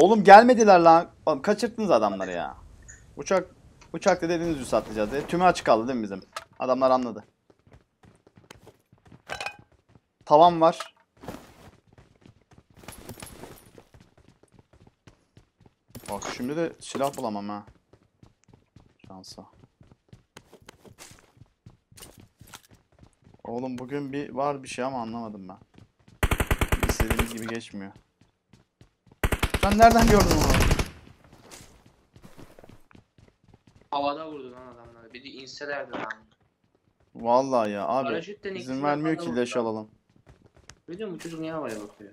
Oğlum gelmediler lan. Oğlum kaçırttınız adamları ya. Uçak uçakta dediğiniz üstü atlayacağız. diye. Tümü açık kaldı değil mi bizim? Adamlar anladı. Tavan var. Bak şimdi de silah bulamam ha. Şansa. Oğlum bugün bir var bir şey ama anlamadım ben. İstediğimiz gibi geçmiyor. Sen nereden gördün onu? Havada vurdu lan adamları. Bir de inselerdi lan. Vallahi ya abi Paraşütten izin ikisini vermiyor havada ki leş vurdular. alalım. Biliyor musun bu çocuk niye havaya bakıyor?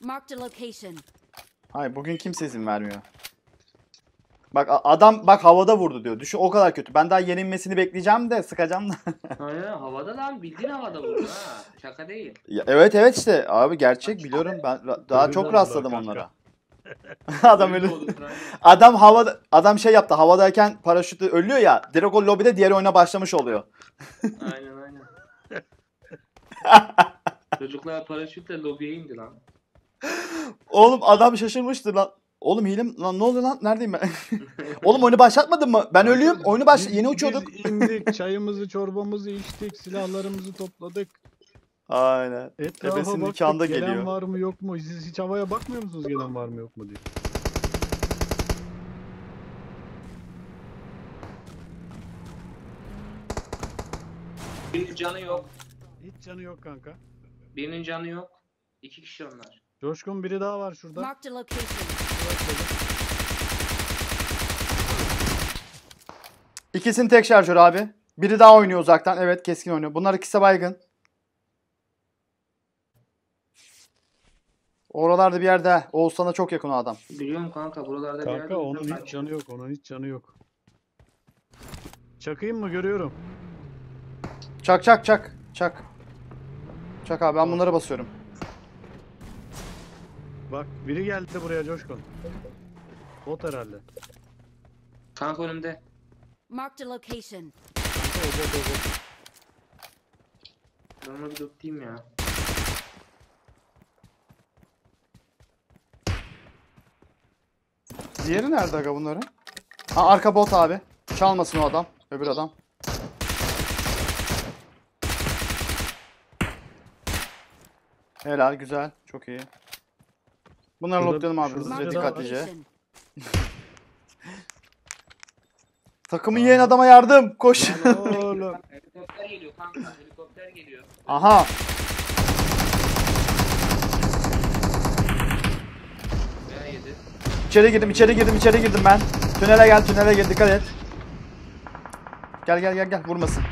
Marked a location. Hayır bugün kimse izin vermiyor. Bak a- adam bak havada vurdu diyor. Düşün o kadar kötü. Ben daha yenilmesini bekleyeceğim de sıkacağım da. Hayır havada lan bildiğin havada vurdu ha. Şaka değil. Ya, evet evet işte abi gerçek biliyorum ben ra- daha çok Ölürler rastladım kanka. onlara. adam öyle. Adam havada adam şey yaptı. Havadayken paraşütle ölüyor ya. Direkt o lobide diğer oyuna başlamış oluyor. aynen aynen. Çocuklar paraşütle lobiye indi lan. Oğlum adam şaşırmıştır lan. Oğlum hilim lan ne oluyor lan? Neredeyim ben? Oğlum oyunu başlatmadın mı? Ben ölüyorum. Oyunu baş Biz- yeni uçuyorduk. Biz indik, çayımızı, çorbamızı içtik, silahlarımızı topladık. Aynen. Etrafa Ebesinin baktık, nikahında gelen geliyor. var mı yok mu? Siz hiç havaya bakmıyor musunuz gelen var mı yok mu diye. Birinin canı yok. Hiç canı yok kanka. Birinin canı yok. İki kişi onlar. Coşkun biri daha var şurada. Marked a location. İkisinin tek şarjör abi. Biri daha oynuyor uzaktan. Evet keskin oynuyor. Bunlar ikisi baygın. Oralarda bir yerde. Oğuzhan'a çok yakın o adam. Biliyorum kanka buralarda bir yerde Kanka onun hiç canı yok, onun hiç canı yok. Çakayım mı görüyorum. Çak çak çak. Çak. Çak abi ben bunlara basıyorum. Bak biri geldi buraya Coşkun. Bot herhalde. Kanka önümde. Marked a location. Ben onu bir tutayım ya. Diğeri nerede aga bunların? Ha arka bot abi. Çalmasın o adam. Öbür adam. Helal güzel. Çok iyi. Bunları Şurada- lootlayalım abi şurada hızlıca dikkatlice. Takımı yiyen adama yardım. Koş. Oğlum. Helikopter geliyor kanka. Helikopter geliyor. Aha. İçeri girdim, içeri girdim, içeri girdim ben. Tünele gel, tünele gel. Dikkat et. Gel gel gel gel. Vurmasın.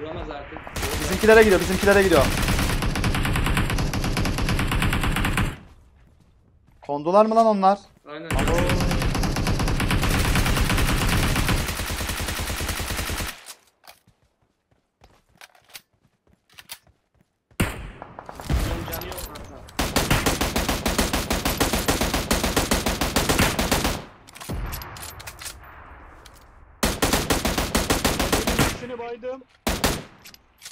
Vuramaz artık. Bizimkilere gidiyor, bizimkilere gidiyor. Kondular mı lan onlar? Aynen. Onun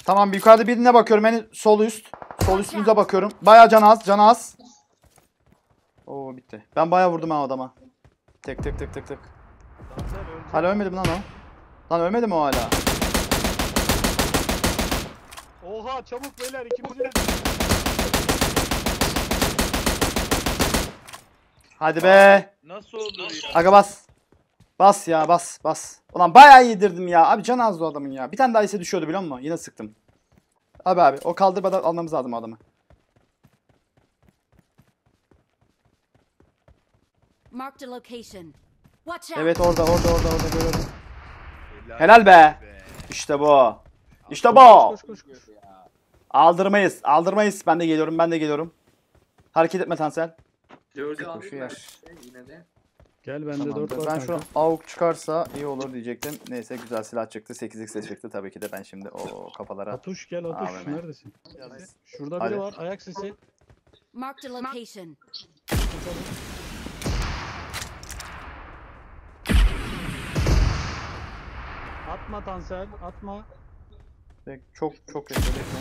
Tamam bir yukarıda birine bakıyorum. En sol üst. Sol üstünüze bakıyorum. Bayağı can az, can az. Oo bitti. Ben bayağı vurdum ha adama. Tek tek tek tek tek. Hala ölmedi mi lan o? Lan ölmedi mi o hala? Oha çabuk beyler ikimizi de Hadi be. Nasıl ya? Aga bas. Bas ya bas bas. Ulan bayağı yedirdim ya. Abi can azdı o adamın ya. Bir tane daha ise düşüyordu biliyor musun? Yine sıktım. Abi abi o kaldırmadan almamız lazım adamı. Marked a location. Watch out. Evet orada orada orada orada görüyorum. Helal be. İşte bu. İşte bu. koş koş koş. Aldırmayız. Aldırmayız. Ben de geliyorum. Ben de geliyorum. Hareket etme Tansel. Dördü Koşuyor. ben. Yine de. Gel bende Tamamdır. 4 var Ben şu kanka. AUK çıkarsa iyi olur diyecektim. Neyse güzel silah çıktı. 8x çıktı. Tabii ki de ben şimdi o kafalara. Atuş gel Atuş AVM. neredesin? Şurada Hadi. biri var ayak sesi. Marked a location. Atma Tansel atma. Bek- Çok çok yakın. bekle.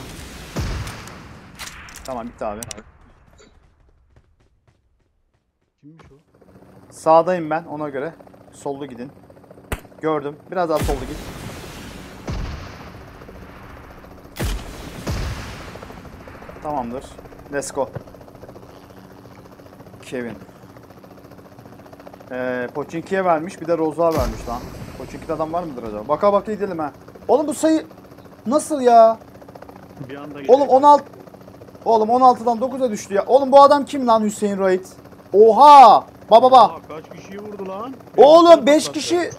Tamam bitti abi. Kimmiş o? Sağdayım ben ona göre. Sollu gidin. Gördüm. Biraz daha sollu git. Tamamdır. Let's go. Kevin. Ee, Pochinki'ye vermiş. Bir de Roza vermiş lan. Pochinki'de adam var mıdır acaba? Baka baka gidelim ha. Oğlum bu sayı nasıl ya? Bir anda Oğlum geliyor. 16 Oğlum 16'dan 9'a düştü ya. Oğlum bu adam kim lan Hüseyin Wright? Oha! Baba baba. Aa, kaç kişiyi vurdu lan? Oğlum Helikopter 5 patlattı. kişi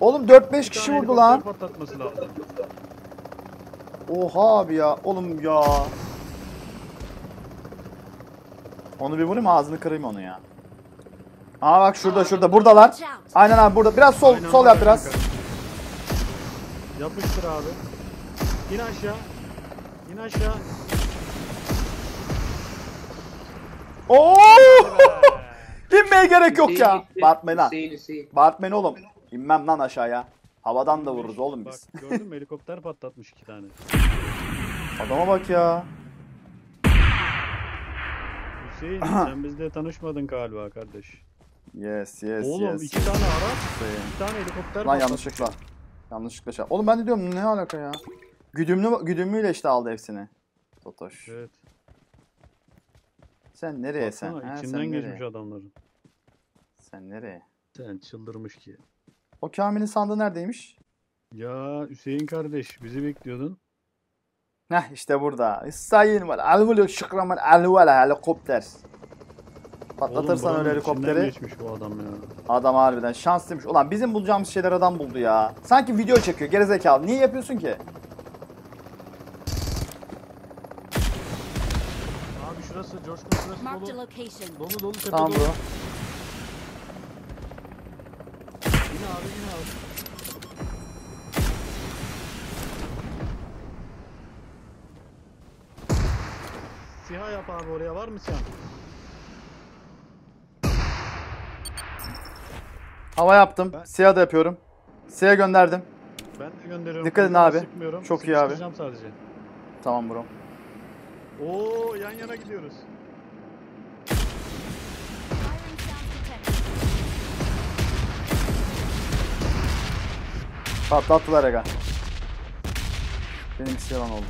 Oğlum 4-5 Bir kişi vurdu lan. helikopter patlatması lazım. Oha abi ya. Oğlum ya. Onu bir vurayım ağzını kırayım onu ya. Aa bak şurada şurada buradalar. Aynen abi burada. Biraz sol Aynen sol yap ya biraz. kanka. Yapıştır abi. İn aşağı. İn aşağı. Oo! İnmeye gerek yok ya. Bağırtmayın lan. Bağırtmayın oğlum. İnmem lan aşağıya. Havadan da vururuz oğlum biz. Bak gördün mü helikopter patlatmış iki tane. Adama bak ya. Hüseyin sen bizle tanışmadın galiba kardeş. Yes yes Oğlum yes. iki tane araç, Hüseyin. bir tane helikopter Lan patlatmış. yanlışlıkla. Yanlışlıkla şey. Oğlum ben de diyorum ne alaka ya? Güdümlü güdümlüyle işte aldı hepsini. Totoş. Evet. Sen nereye sen? Baksana Ha, içinden sen geçmiş nereye? adamların. Sen nereye? Sen çıldırmış ki. O Kamil'in sandığı neredeymiş? Ya Hüseyin kardeş bizi bekliyordun. Heh işte burada. Sayın var. Almulu şıkraman alvala helikopter. Patlatırsan Oğlum, öyle helikopteri geçmiş bu adam ya. adam harbiden şanslıymış. Ulan bizim bulacağımız şeyler adam buldu ya. Sanki video çekiyor gerizekalı. Niye yapıyorsun ki? Abi şurası Coşkun şurası dolu. Dolu dolu tepe Tamam dolu. bro. Yap abi oraya var mı siha? Hava yaptım. Ben- Siyah da yapıyorum. Siyah gönderdim. Ben de gönderiyorum. Dikkat edin abi. Sıkmıyorum. Çok iyi abi. Sadece. Tamam bro. Oo yan yana gidiyoruz. Patlattılar aga. Benim yalan oldu.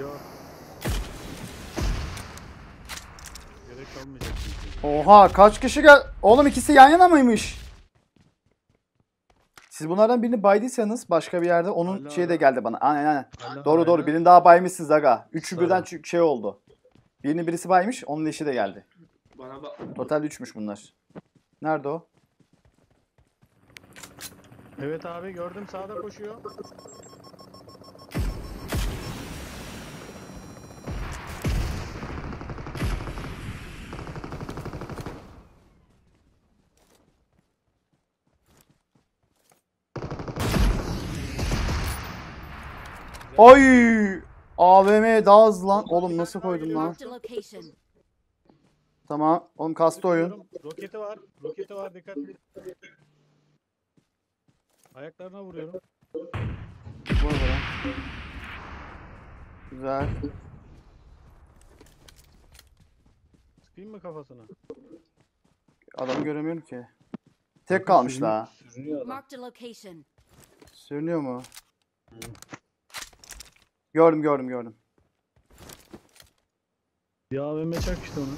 Yok. Gerek. Oha kaç kişi gel... Oğlum ikisi yan yana mıymış? Siz bunlardan birini baydıysanız başka bir yerde onun Hala, şeyi de geldi bana. Aynen aynen. Hala, Doğru doğru hala. birini daha baymışsınız aga. Üçü Tabii. birden çünkü şey oldu. Birini birisi baymış onun eşi de geldi. Bana bak. Total üçmüş bunlar. Nerede o? Evet abi gördüm sağda koşuyor. Oy! AVM daha hızlı lan. Oğlum nasıl koydum lan? Tamam. Oğlum kastı oyun. Roketi var. Roketi var dikkat. Ayaklarına vuruyorum. Vur bana. Güzel. Sıkayım mı kafasına? Adamı göremiyorum ki. Tek kalmış la. Sürünüyor adam. Sürünüyor mu? Gördüm gördüm gördüm. Bir AVM çak işte onu.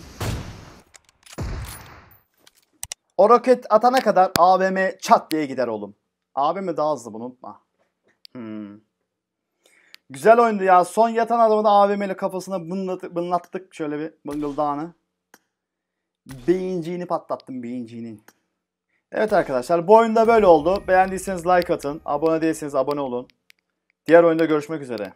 O roket atana kadar AVM çat diye gider oğlum. AVM daha hızlı bunu unutma. Hmm. Güzel oyundu ya. Son yatan adamı da AVM ile kafasına bınlat- bınlattık şöyle bir bıngıldağını. Beyinciğini patlattım beyinciğini. Evet arkadaşlar bu oyunda böyle oldu. Beğendiyseniz like atın. Abone değilseniz abone olun. Diğer oyunda görüşmek üzere.